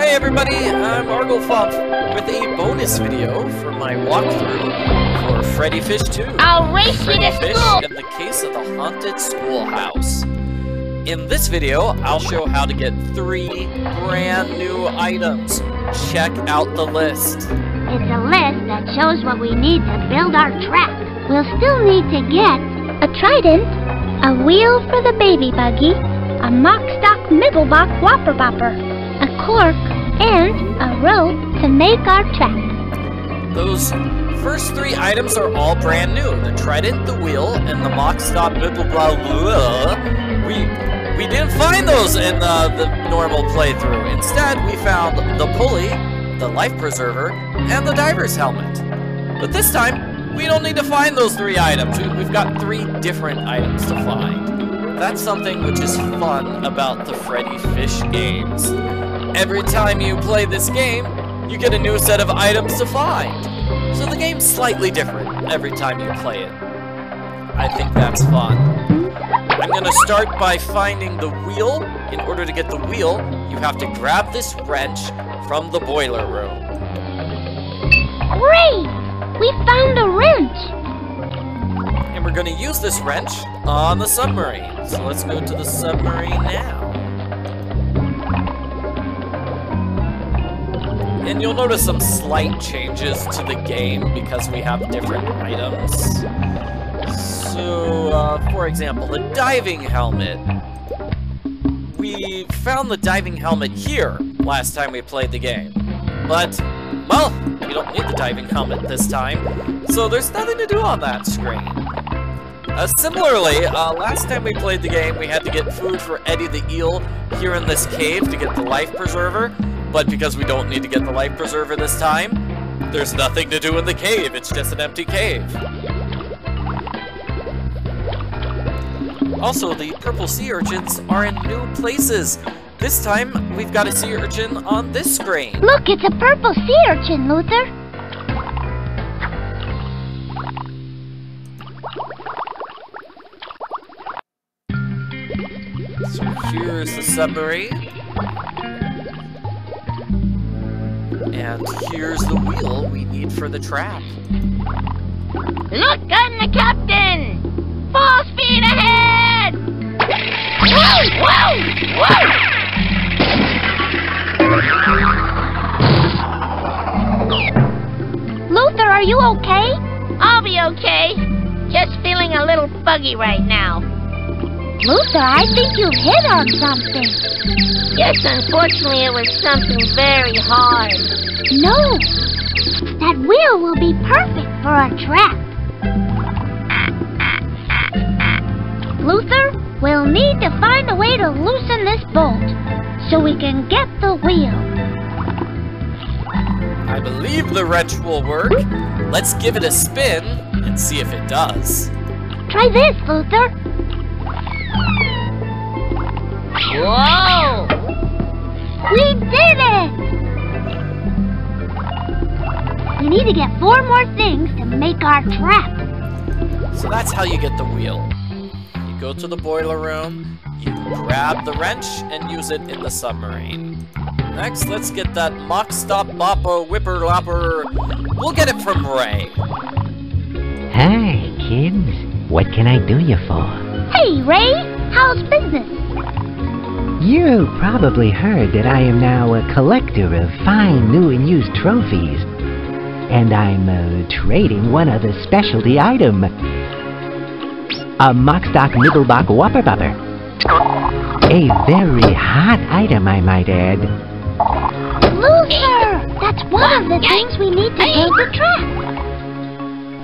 Hey everybody, I'm Arglefumph with a bonus video for my walkthrough for Freddi Fish 2. I'll race you Freddi to Fish school! in the case of the haunted schoolhouse. In this video, I'll show how to get three brand new items. Check out the list. It's a list that shows what we need to build our trap. We'll still need to get a trident, a wheel for the baby buggy, a mock stock Mibblebop Whopper Bopper, a cork, and a rope to make our trap. Those first three items are all brand new. The trident, the wheel, and the mock stop blah blah blah. We we didn't find those in uh, the normal playthrough. Instead, we found the pulley, the life preserver, and the diver's helmet. But this time, we don't need to find those three items. We, we've got three different items to find. That's something which is fun about the Freddi Fish games. Every time you play this game, you get a new set of items to find. So the game's slightly different every time you play it. I think that's fun. I'm gonna start by finding the wheel. In order to get the wheel, you have to grab this wrench from the boiler room. Great! We found a wrench! And we're gonna use this wrench on the submarine. So let's go to the submarine now. And you'll notice some slight changes to the game because we have different items. So, uh, for example, the diving helmet. We found the diving helmet here last time we played the game. But, well, we don't need the diving helmet this time, so there's nothing to do on that screen. Uh, similarly, uh, last time we played the game, we had to get food for Eddie the Eel here in this cave to get the life preserver, but because we don't need to get the life preserver this time, there's nothing to do in the cave, it's just an empty cave. Also, the purple sea urchins are in new places. This time, we've got a sea urchin on this screen. Look, it's a purple sea urchin, Luther. So here's the submarine. And here's the wheel we need for the trap. Look on the captain! Full speed ahead! Whoa! Whoa! Whoa! Luther, are you okay? I'll be okay. Just feeling a little buggy right now. Luther, I think you hit on something. Yes, unfortunately, it was something very hard. No! That wheel will be perfect for a trap. Luther, we'll need to find a way to loosen this bolt so we can get the wheel. I believe the wrench will work. Let's give it a spin and see if it does. Try this, Luther. Whoa! We did it! We need to get four more things to make our trap. So that's how you get the wheel. You go to the boiler room, you grab the wrench, and use it in the submarine. Next, let's get that mock stop bopper whipper lopper. We'll get it from Ray. Hi, kids. What can I do you for? Hey, Ray, how's business? You probably heard that I am now a collector of fine new and used trophies. And I'm uh, trading one other specialty item. A Mockstock Nibblebach Whopper Bopper. A very hot item, I might add. Luther! That's one of the things we need to build the trap.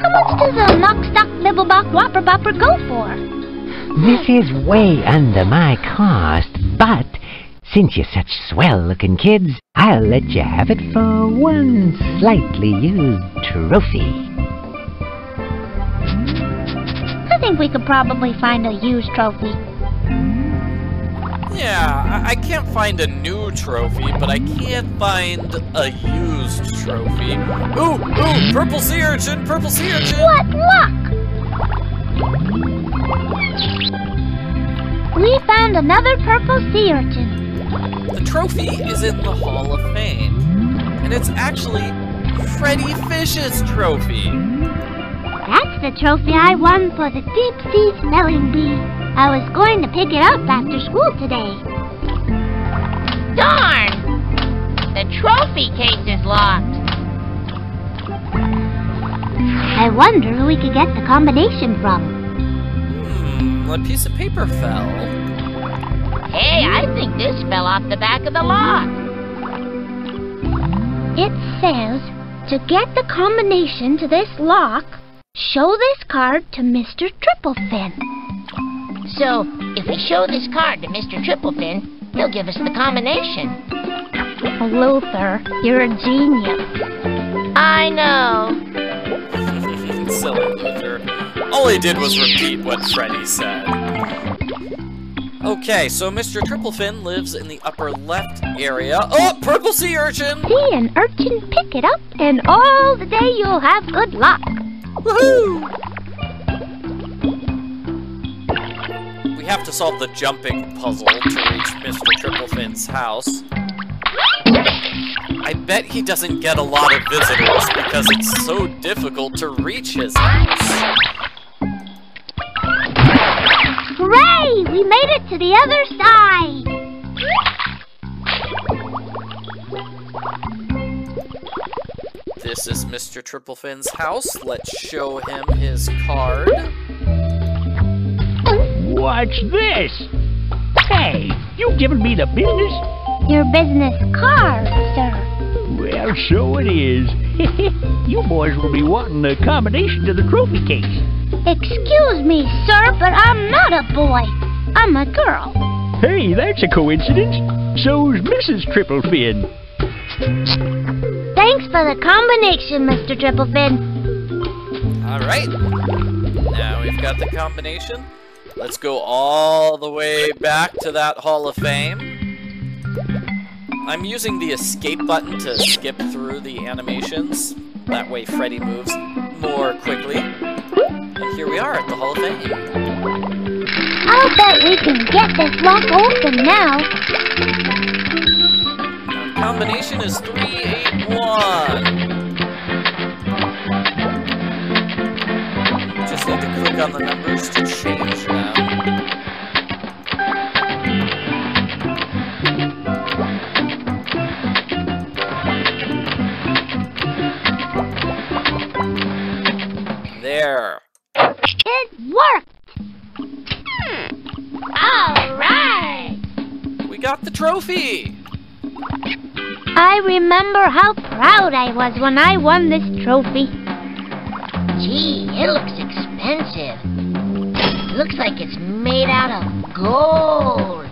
How much does a Mockstock Nibblebop Whopper Bopper go for? This is way under my cost, but since you're such swell-looking kids, I'll let you have it for one slightly used trophy. I think we could probably find a used trophy. Yeah, I, I can't find a new trophy, but I can't find a used trophy. Ooh, ooh, purple sea urchin, purple sea urchin! What luck! We found another purple sea urchin. The trophy is in the Hall of Fame, and it's actually Freddi Fish's trophy. That's the trophy I won for the deep sea smelling bee. I was going to pick it up after school today. Darn! The trophy case is locked. I wonder who we could get the combination from. A piece of paper fell. Hey, I think this fell off the back of the lock. It says to get the combination to this lock, show this card to Mr. Triplefin. So, if we show this card to Mr. Triplefin, he'll give us the combination. Luther, you're a genius. I know. Silly Luther. All he did was repeat what Freddi said. Okay, so Mr. Triplefin lives in the upper left area. Oh, purple sea urchin! See an urchin pick it up, and all the day you'll have good luck. Woohoo! We have to solve the jumping puzzle to reach Mr. Triplefin's house. I bet he doesn't get a lot of visitors because it's so difficult to reach his house. We made it to the other side! This is Mr. Triplefin's house. Let's show him his card. What's this? Hey, you giving me the business? Your business card, sir. Well, so it is. you boys will be wanting the combination to the trophy case. Excuse me, sir, but I'm not a boy. I'm a girl. Hey, that's a coincidence. So's Mrs. Triplefin. Thanks for the combination, Mr. Triplefin. Alright. Now we've got the combination. Let's go all the way back to that Hall of Fame. I'm using the escape button to skip through the animations. That way Freddi moves more quickly. And here we are at the Hall of Fame. Bet we can get this lock open now. Combination is 381. Just need to click on the numbers to change them. There. It worked. All right. We got the trophy. I remember how proud I was when I won this trophy. Gee, it looks expensive. Looks like it's made out of gold.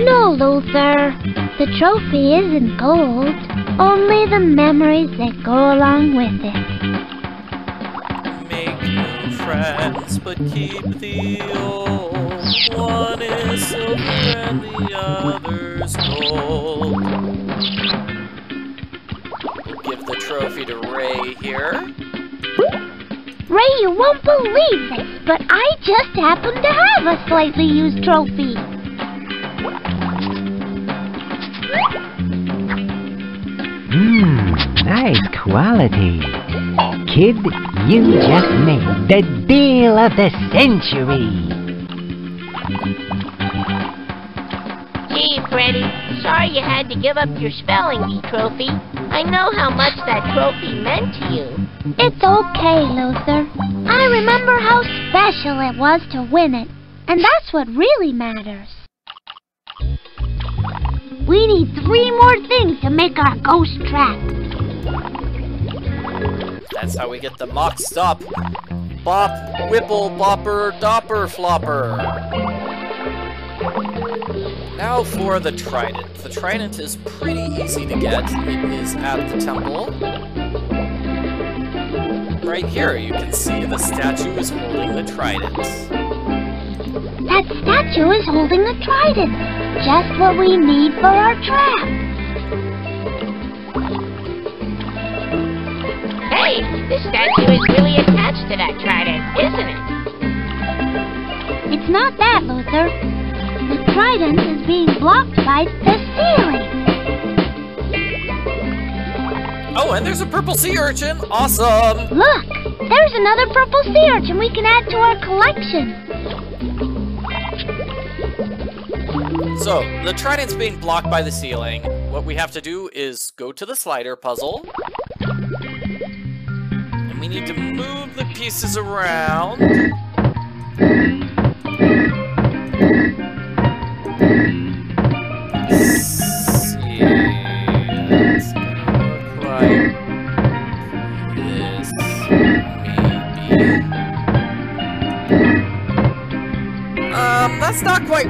No, Luther. The trophy isn't gold. Only the memories that go along with it. Make new friends, but keep the old. One is silver and the other's gold. We'll give the trophy to Ray here. Ray, you won't believe this, but I just happen to have a slightly used trophy. Mmm, nice quality. Kid, you just made the deal of the century. Gee, Freddi, sorry you had to give up your spelling bee trophy. I know how much that trophy meant to you. It's okay, Luther. I remember how special it was to win it, and that's what really matters. We need three more things to make our ghost trap. That's how we get the mock stop. Bop, whipple, bopper, dopper, flopper. Now for the trident. The trident is pretty easy to get. It is at the temple. Right here, you can see the statue is holding the trident. That statue is holding the trident. Just what we need for our trap. Hey, this statue is really attached to that trident, isn't it? It's not that, Luther. The trident is being blocked by the ceiling. Oh, and there's a purple sea urchin. Awesome. Look, there's another purple sea urchin we can add to our collection. So, the trident's being blocked by the ceiling. What we have to do is go to the slider puzzle. And we need to move the pieces around.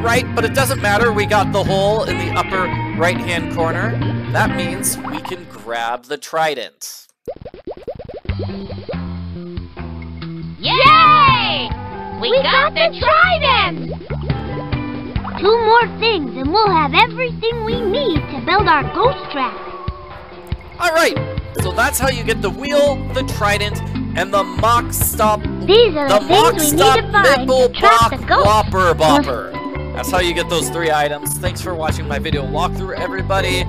Right, but it doesn't matter. We got the hole in the upper right-hand corner. That means we can grab the trident. Yay! We, got, the trident! Two more things and we'll have everything we need to build our ghost trap. All right, so that's how you get the wheel, the trident, and the mock stop. These are the, The mock things we stop need to find to trap the block ghost. whopper bopper. That's how you get those three items. Thanks for watching my video walkthrough, everybody.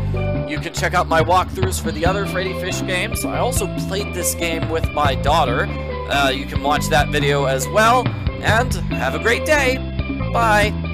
You can check out my walkthroughs for the other Freddi Fish games. I also played this game with my daughter. Uh, you can watch that video as well. And have a great day. Bye.